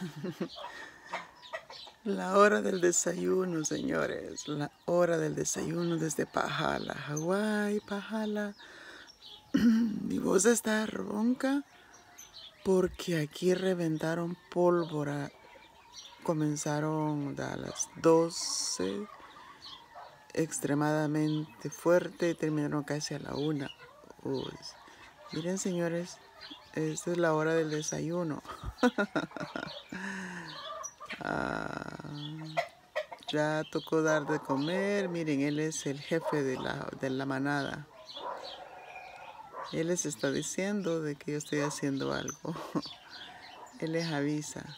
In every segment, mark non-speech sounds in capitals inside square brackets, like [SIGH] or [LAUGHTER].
[LAUGHS] La hora del desayuno, señores. La hora del desayuno desde Pajala, Hawái, Pajala. [CLEARS THROAT] Mi voz está ronca porque aquí reventaron pólvora. Comenzaron a las 12 extremadamente fuerte y terminaron casi a la una. miren señores, esta es la hora del desayuno. [LAUGHS] Ah, ya tocó dar de comer. Miren, él es el jefe de la, de la manada. Él les está diciendo de que yo estoy haciendo algo. [LAUGHS] Él les avisa.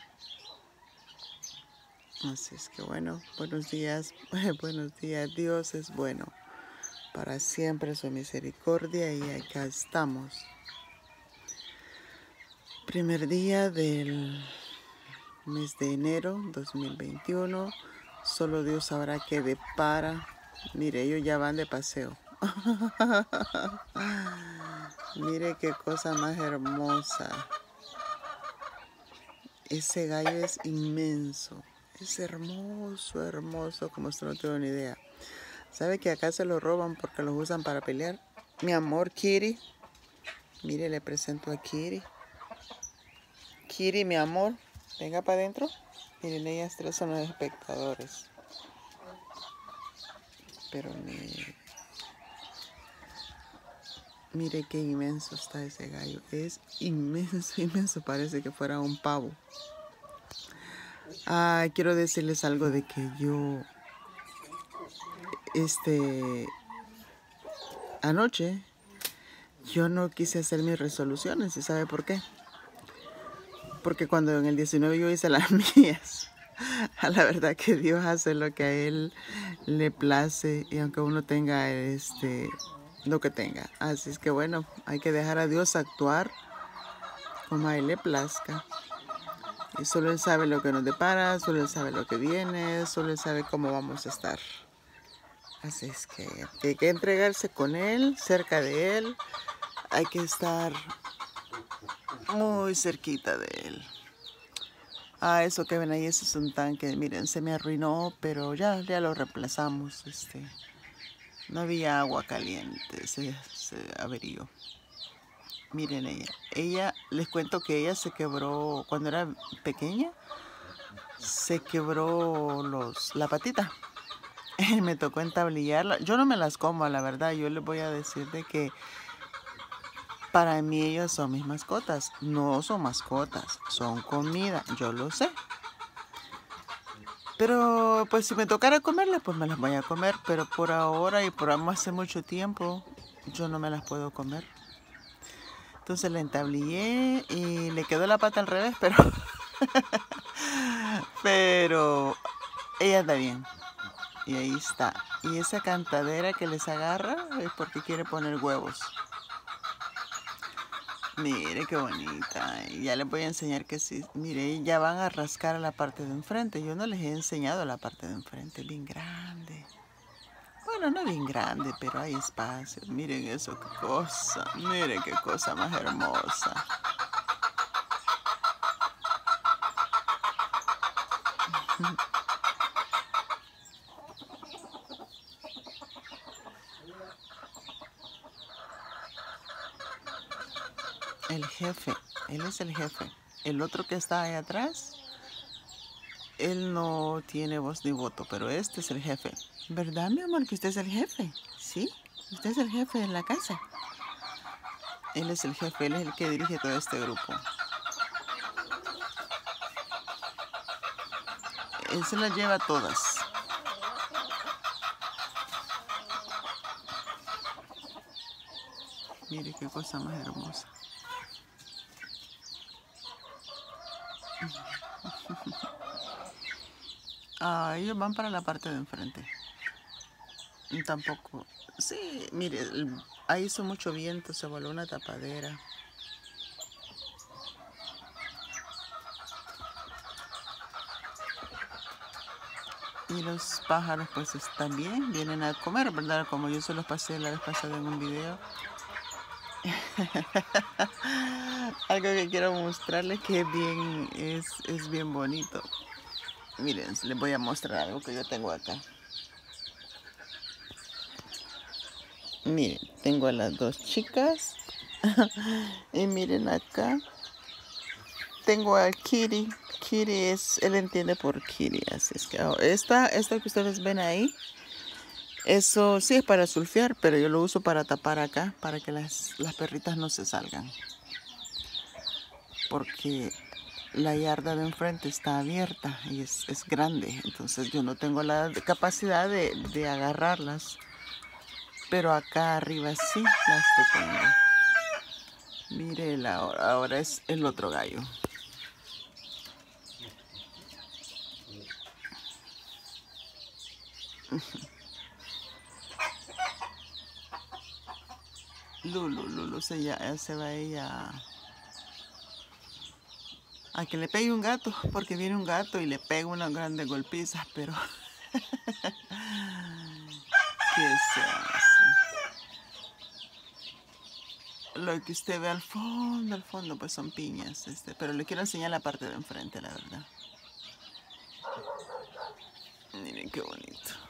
Así es que bueno, buenos días, [LAUGHS] buenos días. Dios es bueno. Para siempre su misericordia y acá estamos. Primer día del mes de enero 2021. Solo Dios sabrá qué depara. Mire, ellos ya van de paseo. [LAUGHS] Mire qué cosa más hermosa. Ese gallo es inmenso. Es hermoso, hermoso, como usted no tiene ni idea. ¿Sabe que acá se lo roban porque los usan para pelear? Mi amor, Kiri. Mire, le presento a Kiri. Kiri, mi amor. Venga para adentro. Miren, ellas tres son los espectadores. Pero mire, mire qué inmenso está ese gallo. Es inmenso, [LAUGHS] inmenso. Parece que fuera un pavo. Ah, quiero decirles algo de que yo, este, anoche, yo no quise hacer mis resoluciones. ¿Y sabe por qué? Porque cuando en el 19 yo hice las [LAUGHS] mías, a la verdad que Dios hace lo que a Él le place y aunque uno tenga este lo que tenga. Así es que bueno, hay que dejar a Dios actuar como a Él le plazca. Y solo Él sabe lo que nos depara, solo Él sabe lo que viene, solo Él sabe cómo vamos a estar. Así es que hay que entregarse con Él, cerca de Él. Hay que estar muy cerquita de él. Ah, eso que ven ahí, ese es un tanque. Miren, se me arruinó, pero ya, ya lo reemplazamos. Este, no había agua caliente, se, se averió. Miren ella. Ella, les cuento que ella se quebró cuando era pequeña. Se quebró los, la patita. [LAUGHS] me tocó entablillarla. Yo no me las como, la verdad. Yo les voy a decir de que para mí ellos son mis mascotas. No son mascotas, son comida, yo lo sé. Pero pues si me tocara comerlas, pues me las voy a comer. Pero por ahora y por hace mucho tiempo, yo no me las puedo comer. Entonces la entablillé y le quedó la pata al revés, pero... [LAUGHS] pero ella está bien. Y ahí está. Y esa cantadera que les agarra es porque quiere poner huevos. Mire qué bonita. Ya les voy a enseñar que sí. Mire, ya van a rascar la parte de enfrente. Yo no les he enseñado la parte de enfrente. Bien grande. Bueno, no bien grande, pero hay espacio. Miren eso, qué cosa. Miren qué cosa más hermosa. [LAUGHS] El jefe, él es el jefe. El otro que está ahí atrás, él no tiene voz ni voto, pero este es el jefe. ¿Verdad, mi amor, que usted es el jefe? Sí, usted es el jefe de la casa. Él es el jefe, él es el que dirige todo este grupo. Él se las lleva todas. Mire qué cosa más hermosa. Ah, ellos van para la parte de enfrente. Tampoco. Sí, mire, ahí hizo mucho viento, se voló una tapadera. Y los pájaros pues también vienen a comer, ¿verdad? Como yo se los pasé la vez pasada en un video. [LAUGHS] algo que quiero mostrarles que es bien, es, es bien bonito. Miren, les voy a mostrar algo que yo tengo acá. Miren, tengo a las dos chicas. [LAUGHS] y miren acá. Tengo a Kitty. Kitty es, él entiende por Kitty. Así es que oh, esta, esto que ustedes ven ahí, eso sí es para sulfear, pero yo lo uso para tapar acá, para que las, las perritas no se salgan. Porque la yarda de enfrente está abierta y es, es grande. Entonces yo no tengo la capacidad de, de agarrarlas pero acá arriba sí las detengo. Mire, ahora, ahora es el otro gallo. [LAUGHS] Lulu, Lulu se, ya, se va ella a que le pegue un gato, porque viene un gato y le pega unas grandes golpizas, pero [LAUGHS] ¿qué se lo que usted ve al fondo, al fondo, pues son piñas. Este, pero le quiero enseñar la parte de enfrente, la verdad. Miren qué bonito.